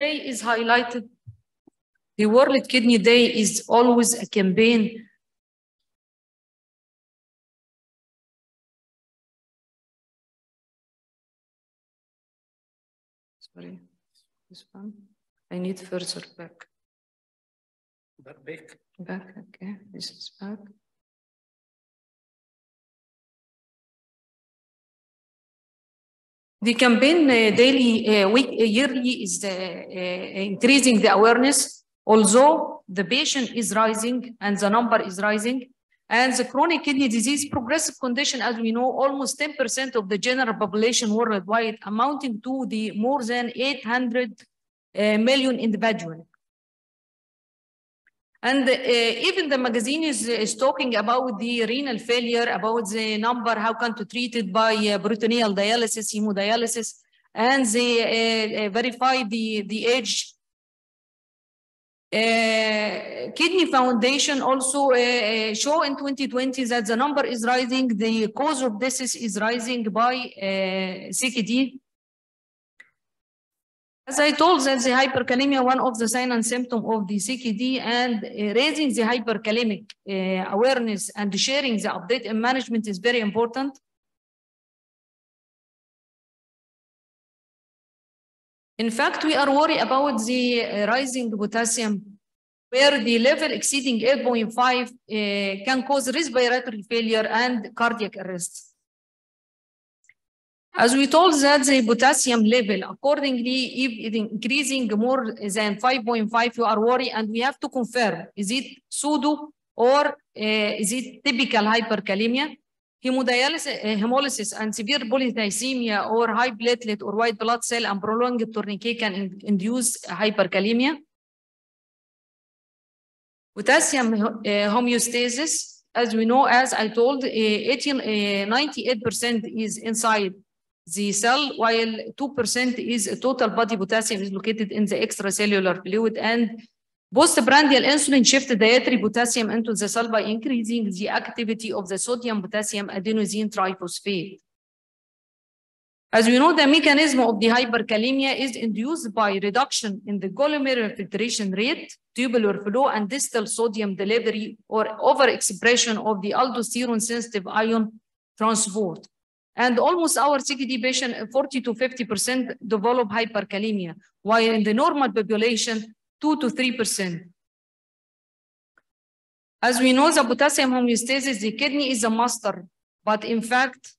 Day is highlighted. The World Kidney Day is always a campaign Sorry, this one. I need further back. Back. Back, okay, this is back. The campaign uh, daily, uh, week, uh, yearly is uh, uh, increasing the awareness, although the patient is rising and the number is rising. And the chronic kidney disease progressive condition, as we know, almost 10% of the general population worldwide, amounting to the more than 800 uh, million individual. And uh, even the magazine is, is talking about the renal failure, about the number, how can to treat it by uh, peritoneal dialysis, hemodialysis, and they uh, uh, verify the, the age. Uh, Kidney Foundation also uh, show in 2020 that the number is rising, the cause of this is, is rising by CKD. As I told that the hyperkalemia, one of the sign and symptom of the CKD and uh, raising the hyperkalemic uh, awareness and sharing the update and management is very important. In fact, we are worried about the uh, rising potassium where the level exceeding 8.5 uh, can cause respiratory failure and cardiac arrest. As we told that the potassium level, accordingly, if it increasing more than 5.5, you are worried, and we have to confirm, is it pseudo or uh, is it typical hyperkalemia? Hemodialysis, uh, hemolysis and severe polycythemia or high platelet or white blood cell and prolonged tourniquet can in induce hyperkalemia. Potassium uh, homeostasis, as we know, as I told, 98% is inside the cell, while 2% is a total body potassium is located in the extracellular fluid and postprandial insulin shift dietary potassium into the cell by increasing the activity of the sodium potassium adenosine triphosphate. As we know, the mechanism of the hyperkalemia is induced by reduction in the glomerular filtration rate, tubular flow, and distal sodium delivery or overexpression of the aldosterone sensitive ion transport. And almost our CKD patient, 40 to 50% develop hyperkalemia, while in the normal population, 2 to 3%. As we know, the potassium homeostasis, the kidney is a master, but in fact,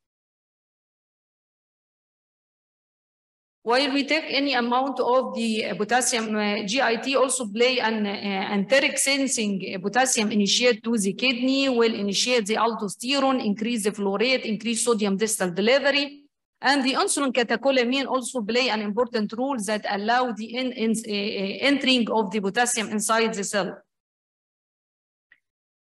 while we take any amount of the potassium, uh, GIT also play an uh, enteric sensing uh, potassium initiate to the kidney, will initiate the aldosterone, increase the flow rate, increase sodium distal delivery. And the insulin catecholamine also play an important role that allow the in, in, entering of the potassium inside the cell.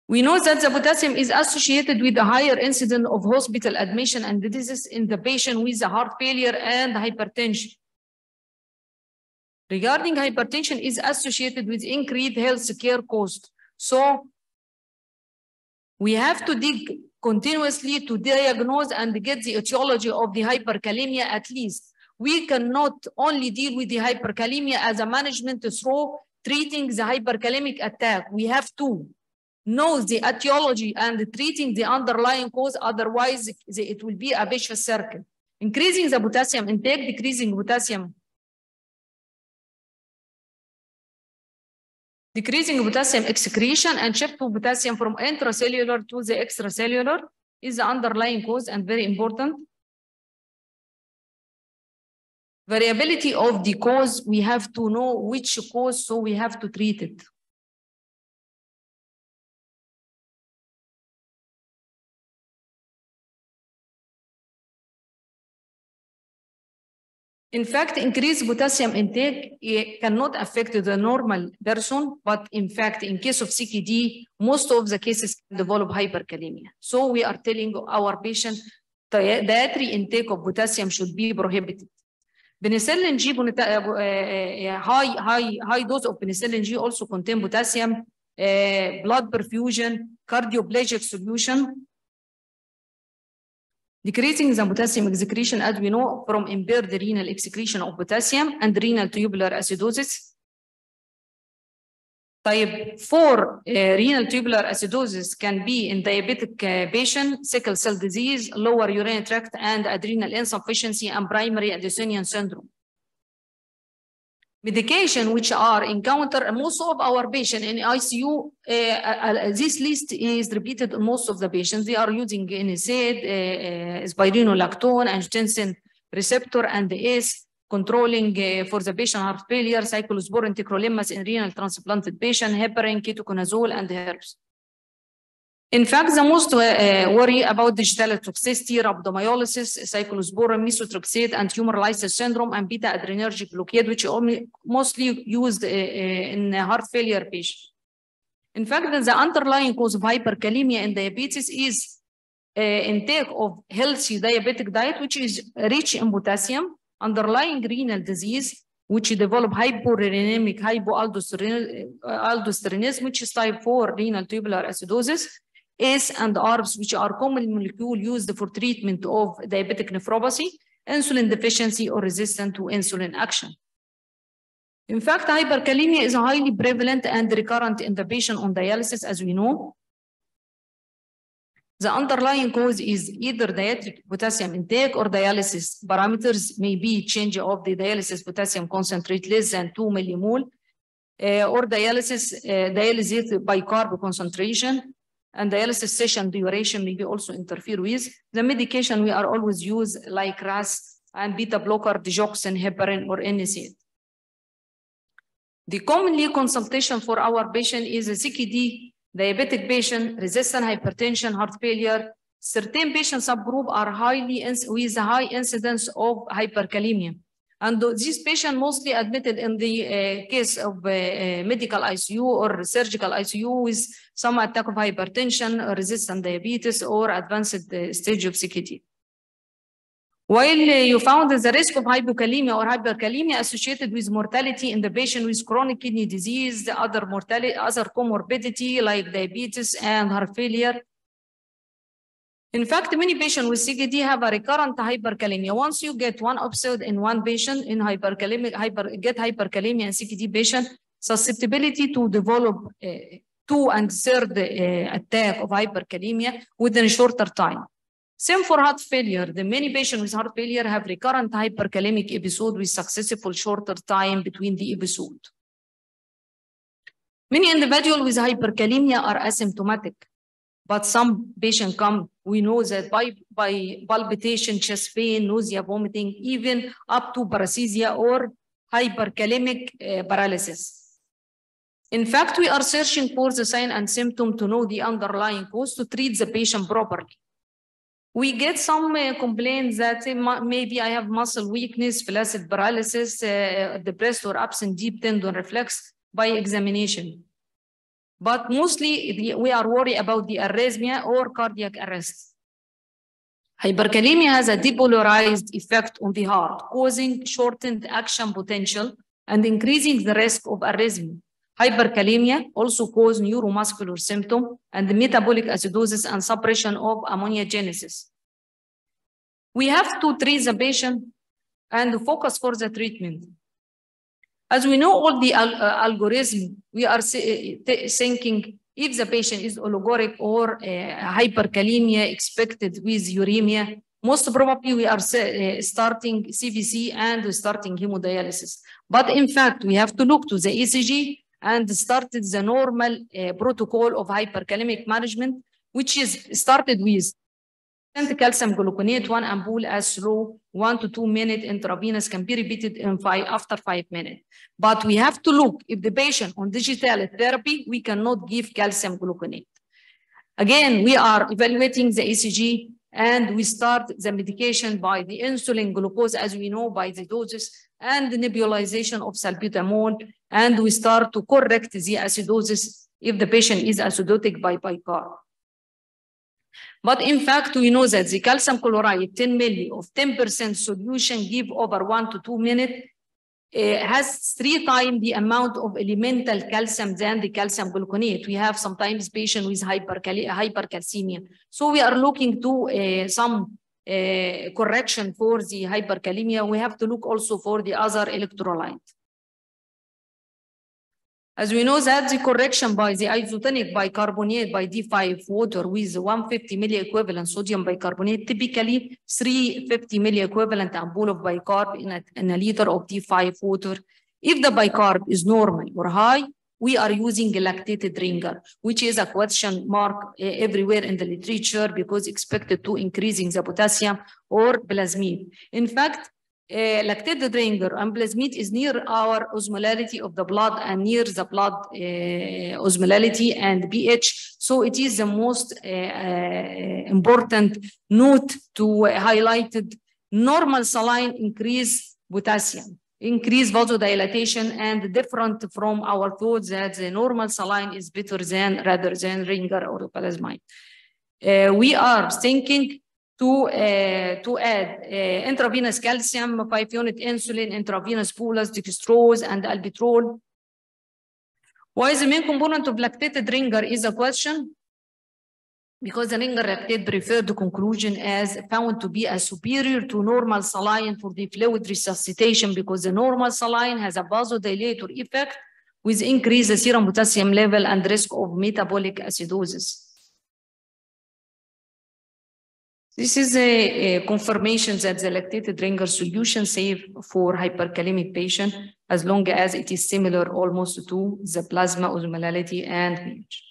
We know that the potassium is associated with a higher incidence of hospital admission and is in the patient with heart failure and hypertension. Regarding hypertension is associated with increased health care cost. So we have to dig continuously to diagnose and get the etiology of the hyperkalemia at least. We cannot only deal with the hyperkalemia as a management through treating the hyperkalemic attack. We have to know the etiology and treating the underlying cause, otherwise it will be a vicious circle. Increasing the potassium intake, decreasing potassium. Decreasing potassium excretion and shift of potassium from intracellular to the extracellular is the underlying cause and very important. Variability of the cause, we have to know which cause, so we have to treat it. In fact, increased potassium intake cannot affect the normal person, but in fact, in case of CKD, most of the cases develop hyperkalemia. So we are telling our patient dietary intake of potassium should be prohibited. Penicillin G, eh, eh, eh, high, high, high dose of penicillin G also contain potassium, uh, blood perfusion, cardioplegic solution, decreasing the potassium excretion, as we know, from impaired renal excretion of potassium and renal tubular acidosis. Type 4 uh, renal tubular acidosis can be in diabetic uh, patient, sickle cell disease, lower urinary tract, and adrenal insufficiency and primary Addisonian syndrome. Medication which are encountered most of our patient in ICU, uh, uh, this list is repeated most of the patients. They are using NSAID, uh, spironolactone, angiotensin receptor, and the ACE controlling for the patient heart failure, cyclosporin, tacrolimus in renal transplanted patient, heparin, ketoconazole, and herbs. In fact, the most uh, worry about digital toxicity, rhabdomyolysis, cyclosporin, methotrexate, and tumor lysis syndrome, and beta adrenergic blockade, which are mostly used uh, in heart failure patients. In fact, the underlying cause of hyperkalemia in diabetes is uh, intake of healthy diabetic diet, which is rich in potassium, underlying renal disease, which develop hyporeninemic hypoaldosteronism, which is type 4 renal tubular acidosis, ACE and ARBs, which are common molecule used for treatment of diabetic nephropathy, insulin deficiency or resistant to insulin action. In fact, hyperkalemia is highly prevalent and recurrent in the patient on dialysis, as we know. The underlying cause is either dietary potassium intake or dialysis parameters may be change of the dialysis potassium concentrate less than 2 millimole uh, or dialysis uh, dialysis bicarb concentration and dialysis session duration maybe also interfere with. The medication we are always use like RAS and beta blocker, digoxin, heparin, or NSAID. The commonly consultation for our patient is a CKD, diabetic patient, resistant hypertension, heart failure. Certain patient subgroup are highly with high incidence of hyperkalemia. And these patients mostly admitted in the uh, case of uh, uh, medical ICU or surgical ICU with some attack of hypertension, resistant diabetes, or advanced stage of CKD. While you found the risk of hypokalemia or hyperkalemia associated with mortality in the patient with chronic kidney disease, other mortality, other comorbidity like diabetes and heart failure. In fact, many patients with CKD have a recurrent hyperkalemia. Once you get one episode in one patient in hyperkalemic, hyper, get hyperkalemia in CKD patient, susceptibility to develop two and third attack of hyperkalemia within a shorter time. Same for heart failure. The many patients with heart failure have recurrent hyperkalemic episode with successful shorter time between the episode. Many individuals with hyperkalemia are asymptomatic, but some patient come, we know that by, by palpitation, chest pain, nausea, vomiting, even up to paresthesia or hyperkalemic uh, paralysis. In fact, we are searching for the sign and symptom to know the underlying cause to treat the patient properly. We get some uh, complaints that uh, maybe I have muscle weakness, flaccid paralysis, uh, depressed or absent deep tendon reflex by examination. But mostly we are worried about the arrhythmia or cardiac arrest. Hyperkalemia has a depolarized effect on the heart, causing shortened action potential and increasing the risk of arrhythmia. Hyperkalemia also cause neuromuscular symptom and metabolic acidosis and suppression of ammoniogenesis. We have to treat the patient and focus for the treatment. As we know all the al uh, algorithm, we are thinking if the patient is oliguric or uh, hyperkalemia expected with uremia, most probably we are uh, starting CVC and starting hemodialysis. But in fact, we have to look to the ECG and started the normal uh, protocol of hyperkalemic management, which is started with calcium gluconate, one ampoule as slow, one to two minute intravenous can be repeated in five, after five minutes. But we have to look if the patient on digital therapy, we cannot give calcium gluconate. Again, we are evaluating the ECG and we start the medication by the insulin glucose, as we know, by the doses and the nebulization of salbutamol. And we start to correct the acidosis if the patient is acidotic by bicarb. But in fact, we know that the calcium chloride 10 milli of 10% solution give over one to two minutes uh, has three times the amount of elemental calcium than the calcium gluconate. We have sometimes patient with hypercal hypercalcemia. So we are looking to uh, some uh, correction for the hyperkalemia, we have to look also for the other electrolyte. As we know that the correction by the isotonic bicarbonate by D5 water with 150 milliequivalent sodium bicarbonate, typically 350 milliequivalent ampoule of bicarb in a, in a liter of D5 water. If the bicarb is normal or high, we are using lactated ringer, which is a question mark uh, everywhere in the literature because expected to increasing the potassium or plasmid. In fact, uh, lactated ringer and plasmid is near our osmolality of the blood and near the blood uh, osmolality and pH. So it is the most uh, important note to highlight normal saline increase potassium increase vasodilation and different from our thoughts that the normal saline is better than rather than ringer or plasmide. Uh, we are thinking to, uh, to add uh, intravenous calcium, 5 unit insulin, intravenous bolus, dextrose, and albuterol. Why is the main component of lactated ringer is a question? because the ringer lactate preferred the conclusion as found to be a superior to normal saline for the fluid resuscitation because the normal saline has a vasodilator effect with increased serum potassium level and risk of metabolic acidosis. This is a, a, confirmation that the lactated ringer solution safe for hyperkalemic patient as long as it is similar almost to the plasma osmolality and pH.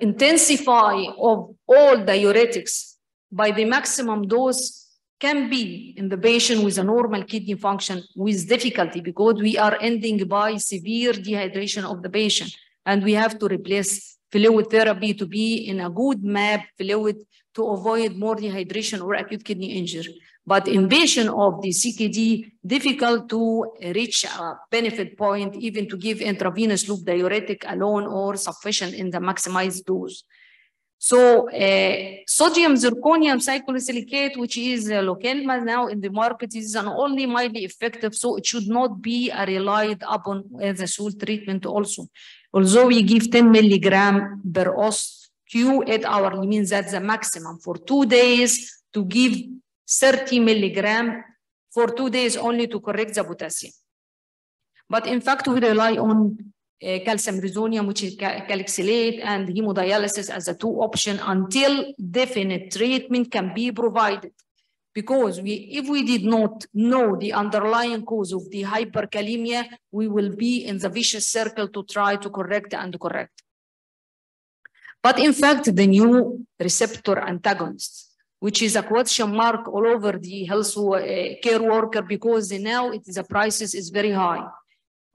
intensify of all diuretics by the maximum dose can be in the patient with a normal kidney function with difficulty because we are ending by severe dehydration of the patient and we have to replace fluid therapy to be in a good map fluid to avoid more dehydration or acute kidney injury. But in patient of the CKD, difficult to reach a benefit point, even to give intravenous loop diuretic alone or sufficient in the maximized dose. So uh, sodium zirconium cyclosilicate, which is uh, Lokelma now in the market, is an only mildly effective, so it should not be relied upon as a sole treatment also. Although we give 10 milligram per os Q eight hourly means that's the maximum for two days to give 30 milligram for two days only to correct the potassium. But in fact, we rely on uh, calcium resonium, which is Kayexalate, and hemodialysis as a two option until definite treatment can be provided. Because we, if we did not know the underlying cause of the hyperkalemia, we will be in the vicious circle to try to correct and correct. But in fact, the new receptor antagonists which is a question mark all over the health uh, care worker because now it is a prices is very high.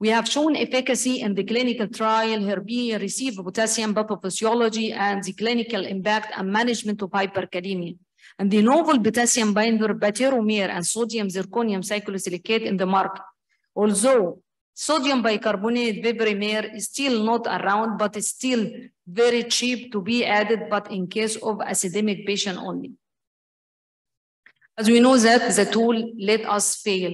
We have shown efficacy in the clinical trial, Herbie received potassium pathophysiology and the clinical impact and management of hyperkalemia. And the novel potassium binder, patiromer and sodium zirconium cyclosilicate in the market. Although sodium bicarbonate, veverimer is still not around, but it's still very cheap to be added, but in case of acidemic patient only. As we know that the tool let us fail.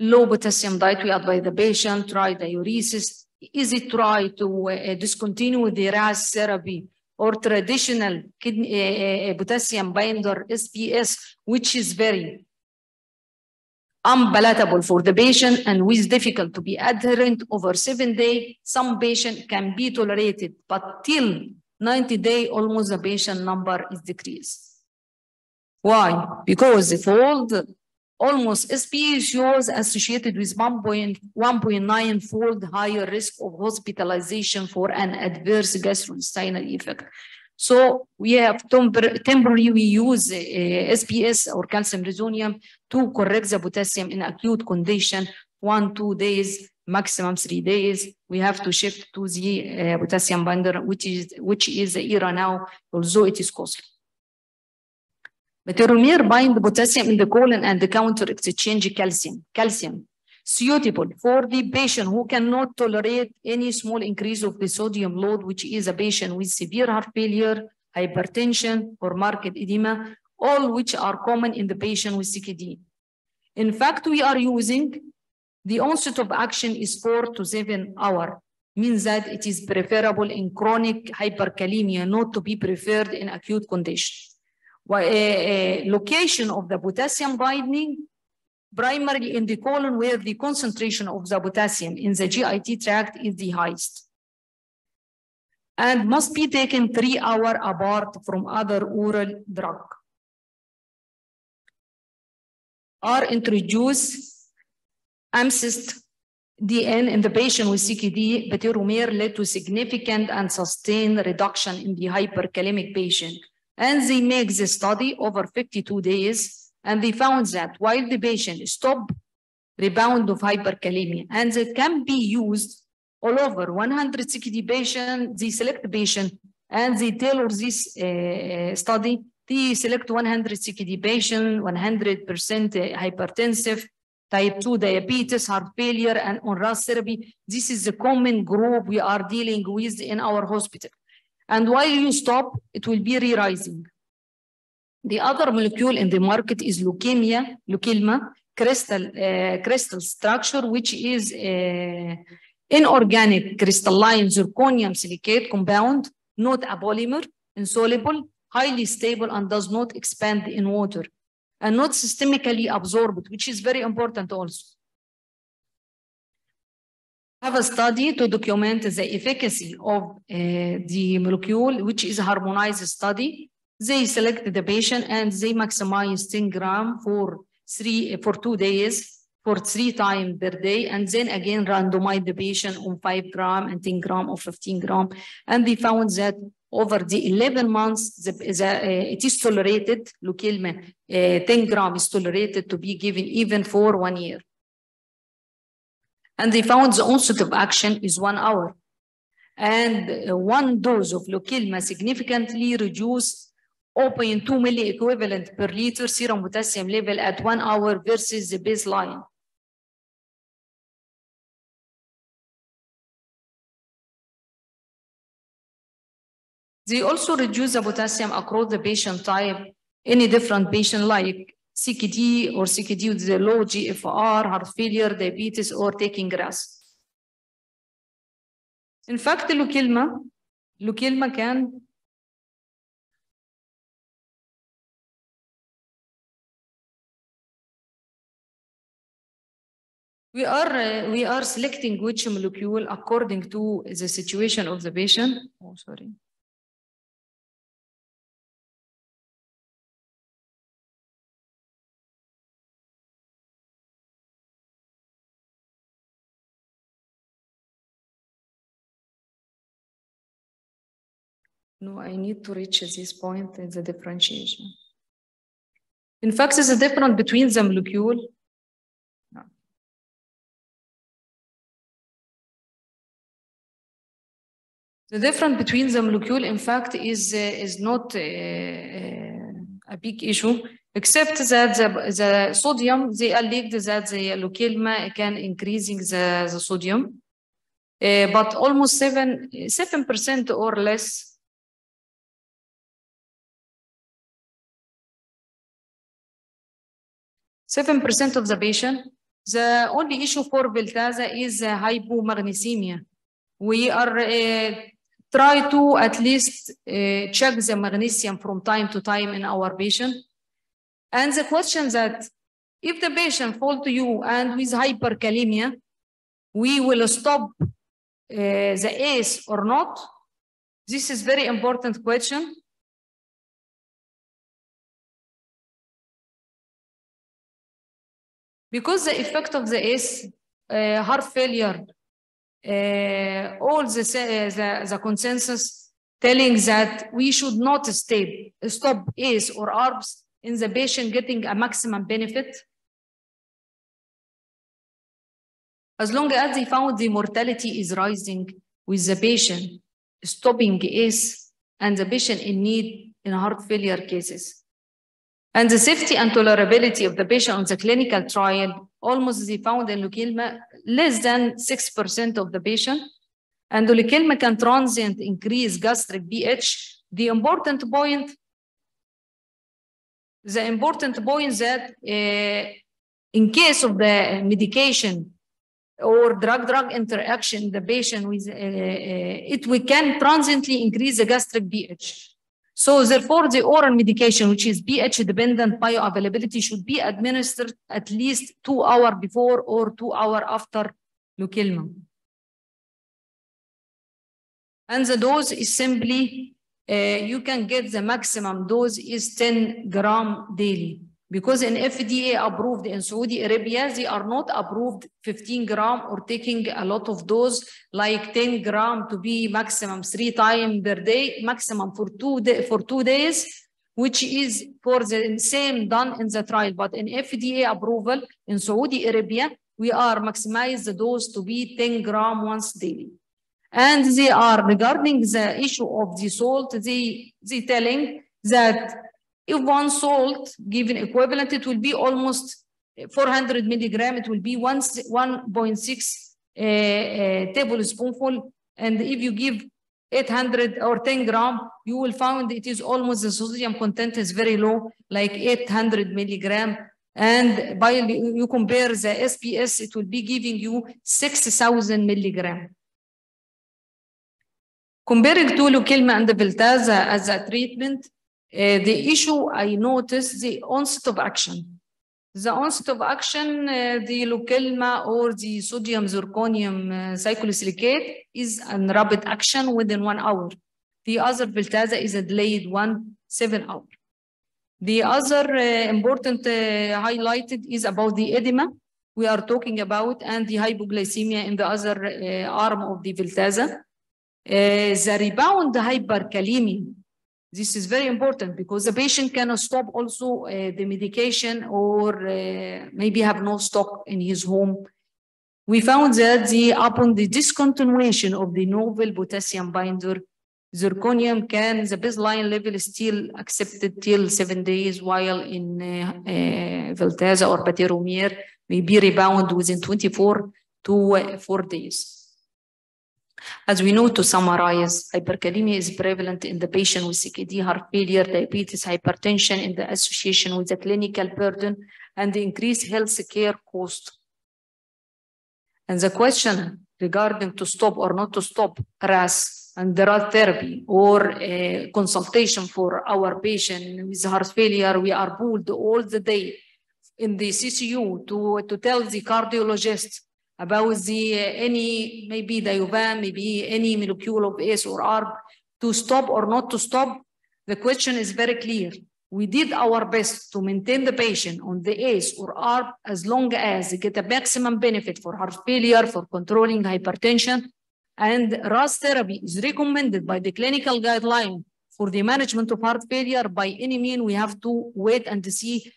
Low potassium diet, we advise the patient, try diuresis. Is it try to uh, discontinue the RAS therapy or traditional kidney, uh, potassium binder SPS, which is very unpalatable for the patient and with difficult to be adherent over seven days. Some patient can be tolerated, but till 90 day, almost the patient number is decreased. Why? Because the almost SP shows associated with 1.9 fold higher risk of hospitalization for an adverse gastrointestinal effect. So we have tempor temporarily we use uh, SPS or calcium resonium to correct the potassium in acute condition, one, two days, maximum three days. We have to shift to the uh, potassium binder, which is which is the era now, although it is costly. Patiromer bind potassium in the colon and the counter exchange calcium. Calcium suitable for the patient who cannot tolerate any small increase of the sodium load, which is a patient with severe heart failure, hypertension, or marked edema, all which are common in the patient with CKD. In fact, we are using the onset of action is four to seven hour. means that it is preferable in chronic hyperkalemia, not to be preferred in acute condition. Uh, uh, location of the potassium binding primarily in the colon where the concentration of the potassium in the GIT tract is the highest and must be taken three hours apart from other oral drug. Are introduced amcyst DN in the patient with CKD, Patiromer led to significant and sustained reduction in the hyperkalemic patient. And they make the study over 52 days, and they found that while the patient stop rebound of hyperkalemia, and it can be used all over 100 CKD patient, they select patient, and they tailor this uh, study. They select 100 CKD patient, 100% hypertensive, type 2 diabetes, heart failure, and on RAS therapy. This is the common group we are dealing with in our hospital. And while you stop, it will be re-rising. The other molecule in the market is Lokelma, Lokelma, crystal, uh, crystal structure, which is uh, inorganic crystalline zirconium silicate compound, not a polymer, insoluble, highly stable, and does not expand in water and not systemically absorbed, which is very important also. Have a study to document the efficacy of uh, the molecule, which is a harmonized study. They select the patient and they maximize 10 gram for three for two days for three times per day, and then again randomize the patient on five gram and 10 gram or 15 gram. And they found that over the 11 months, the, the, uh, it is tolerated, Lokelma, uh, 10 gram is tolerated to be given even for one year. And they found the onset of action is one hour. And uh, one dose of Lokelma significantly reduced 0.2 milli equivalent per liter serum potassium level at one hour versus the baseline. They also reduce the potassium across the patient type, any different patient like CKD or CKD with the low GFR, heart failure, diabetes, or taking RAS. In fact, Lokelma, Lokelma can We are, uh, we are selecting which molecule according to the situation of the patient. Oh, sorry. No, I need to reach this point in the differentiation. In fact, there's a difference between the molecule. No. The difference between the molecule, in fact, is, uh, is not uh, a big issue, except that the, the sodium, they alleged that the Lokelma can increasing the, the sodium, uh, but almost 7, 7% or less Seven percent of the patient. The only issue for Veltassa is uh, hypomagnesemia. We are uh, try to at least uh, check the magnesium from time to time in our patient. And the question that if the patient fall to you and with hyperkalemia, we will stop uh, the ACE or not? This is very important question. Because the effect of the ACE, uh, heart failure, uh, all the, the, the consensus telling that we should not stay, stop ACE or ARBs in the patient getting a maximum benefit. As long as they found the mortality is rising with the patient stopping ACE and the patient in need in heart failure cases. And the safety and tolerability of the patient on the clinical trial, almost they found in Lokelma less than 6% of the patient. And the Lokelma can transient increase gastric pH. The important point, the important point that uh, in case of the medication or drug-drug interaction, the patient with, uh, it we can transiently increase the gastric pH. So therefore, the oral medication, which is pH-dependent bioavailability, should be administered at least two hours before or two hours after Lokelma. And the dose is simply, uh, you can get the maximum dose is 10 gram daily. Because in FDA approved in Saudi Arabia, they are not approved 15 gram or taking a lot of dose like 10 gram to be maximum three times per day, maximum for two, day, for two days, which is for the same done in the trial. But in FDA approval in Saudi Arabia, we are maximize the dose to be 10 gram once daily. And they are regarding the issue of the salt, they, they telling that if one salt given equivalent, it will be almost 400 milligram, it will be 1.6 uh, uh, tablespoonful. And if you give 800 or 10 gram, you will find it is almost the sodium content is very low, like 800 milligram. And by you compare the SPS, it will be giving you 6,000 milligram. Comparing to Lokelma and the Veltassa as a treatment, uh, the issue I noticed the onset of action. The onset of action, uh, the Lokelma or the sodium zirconium uh, cyclosilicate is a rapid action within one hour. The other Veltassa is a delayed one, seven hour. The other important highlighted is about the edema we are talking about and the hypoglycemia in the other arm of the Veltassa. the rebound hyperkalemia this is very important because the patient cannot stop also uh, the medication or uh, maybe have no stock in his home. We found that the, upon the discontinuation of the novel potassium binder, zirconium can, the baseline level is still accepted till seven days, while in uh, uh, or Patiromer may be rebound within 24 to four days. As we know, to summarize, hyperkalemia is prevalent in the patient with CKD, heart failure, diabetes, hypertension in the association with the clinical burden and the increased health care cost. And the question regarding to stop or not to stop RAS and drug therapy or a consultation for our patient with heart failure, we are pulled all the day in the CCU to, to tell the cardiologist about the uh, any maybe diovan, maybe any molecule of ACE or ARB to stop or not to stop. The question is very clear. We did our best to maintain the patient on the ACE or ARB as long as they get a maximum benefit for heart failure, for controlling hypertension. And RAS therapy is recommended by the clinical guideline for the management of heart failure. By any means, we have to wait and see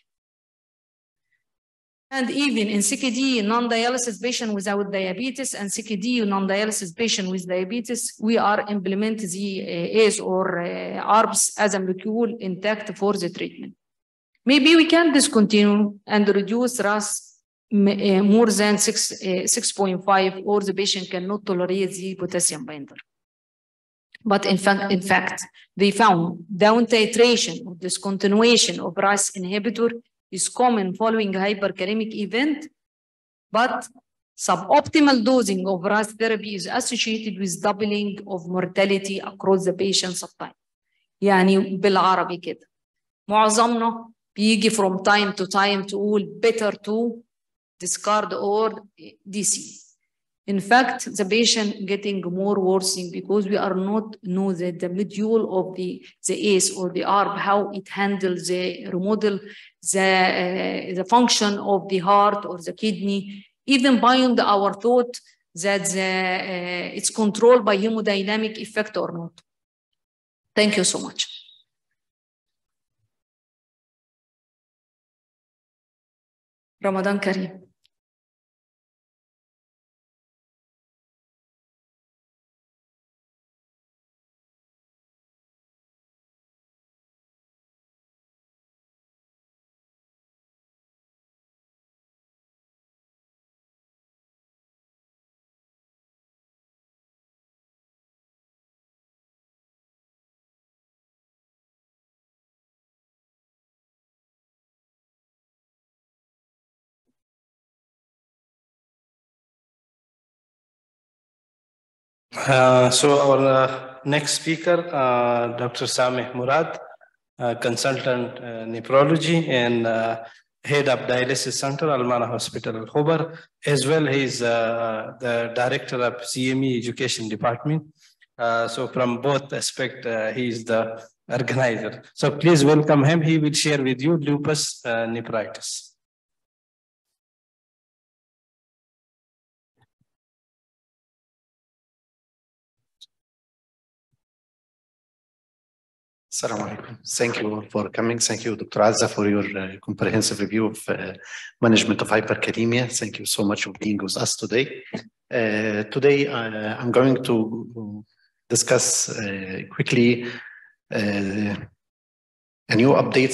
and even in CKD non-dialysis patient without diabetes and CKD non-dialysis patient with diabetes, we are implement the uh, ACE or uh, ARBs as a molecule intact for the treatment. Maybe we can discontinue and reduce RAS uh, more than 6, 6.5 or the patient cannot tolerate the potassium binder. But in fact, in fact, they found down titration or discontinuation of RAS inhibitor is common following hyperkalemic event, but suboptimal dosing of RAS therapy is associated with doubling of mortality across the patient's of time. يعني بالعربي كده معظمنا بيجي from time to time تقول better to discard or DC. in fact, the patient getting more worsening because we are not know that the module of the, the ACE or the ARB, how it handles the remodel the, uh, the function of the heart or the kidney, even beyond our thought that the, uh, it's controlled by hemodynamic effect or not. Thank you so much. Ramadan Kareem. Uh, so our uh, next speaker, uh, Dr. Sameh Murad, uh, consultant uh, nephrology and uh, head of dialysis center, Almana Hospital, Al Khobar. As well, he's the director of CME Education Department. So from both aspect, he is the organizer. So please welcome him. He will share with you lupus nephritis. Assalamu alaikum. Thank you for coming. Thank you, Dr. Azza, for your uh, comprehensive review of uh, management of hyperkalemia. Thank you so much for being with us today. Uh, today, uh, I'm going to discuss uh, quickly uh, a new update